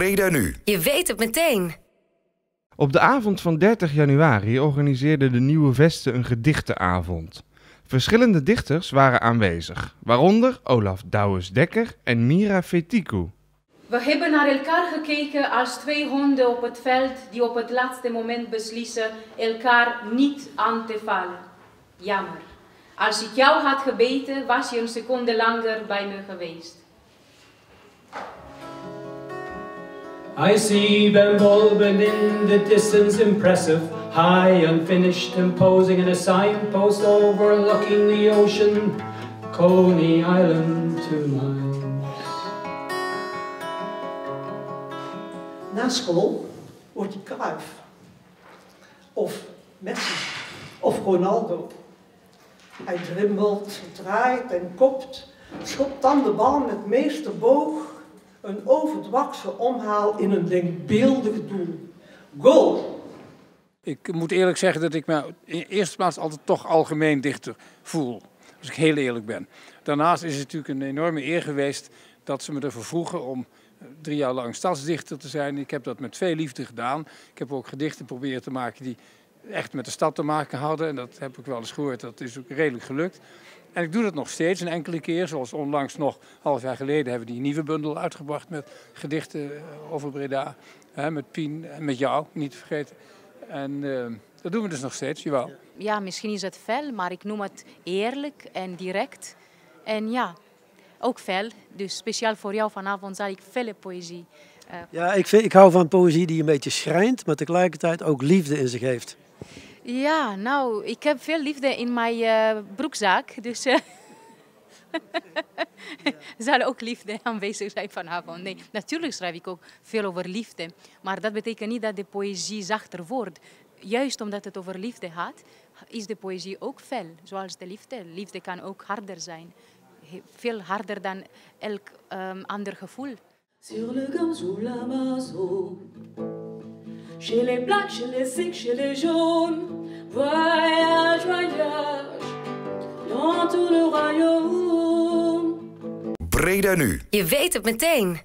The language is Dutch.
Breda nu. Je weet het meteen. Op de avond van 30 januari organiseerde de Nieuwe Vesten een gedichtenavond. Verschillende dichters waren aanwezig, waaronder Olaf Douwes-Dekker en Mira Fetiku. We hebben naar elkaar gekeken als twee honden op het veld die op het laatste moment beslissen elkaar niet aan te vallen. Jammer. Als ik jou had gebeten, was je een seconde langer bij me geweest. I see Ben Bulben in the distance impressive, high, unfinished, imposing in a signpost overlooking the ocean, Coney Island tonight. Na school wordt je Cruijff. Of Messi. Of Ronaldo. Hij dribbelt, draait en kopt, schopt dan de bal met meeste boog, een overdwakse omhaal in een denkbeeldig doel. Goal! Ik moet eerlijk zeggen dat ik me in eerste plaats altijd toch algemeen dichter voel. Als ik heel eerlijk ben. Daarnaast is het natuurlijk een enorme eer geweest dat ze me ervoor vroegen om drie jaar lang stadsdichter te zijn. Ik heb dat met veel liefde gedaan. Ik heb ook gedichten proberen te maken die echt met de stad te maken hadden. En dat heb ik wel eens gehoord, dat is ook redelijk gelukt. En ik doe dat nog steeds een enkele keer. Zoals onlangs nog, half jaar geleden, hebben we die nieuwe bundel uitgebracht met gedichten eh, over Breda. Hè, met Pien en met jou, niet te vergeten. En uh, dat doen we dus nog steeds, jawel. Ja, misschien is het fel, maar ik noem het eerlijk en direct. En ja, ook fel. Dus speciaal voor jou vanavond zal ik felle poëzie. Uh, ja, ik, vind, ik hou van poëzie die een beetje schrijnt, maar tegelijkertijd ook liefde in zich heeft. Ja, nou, ik heb veel liefde in mijn uh, broekzak. Dus uh, zal ook liefde aanwezig zijn vanavond. Nee, natuurlijk schrijf ik ook veel over liefde. Maar dat betekent niet dat de poëzie zachter wordt. Juist omdat het over liefde gaat, is de poëzie ook fel. Zoals de liefde. Liefde kan ook harder zijn. Veel harder dan elk um, ander gevoel. Sur le Chez les blacks, chez les chez les jaunes Voyage, voyage Dans tout le royaume Breda nu. Je weet het meteen.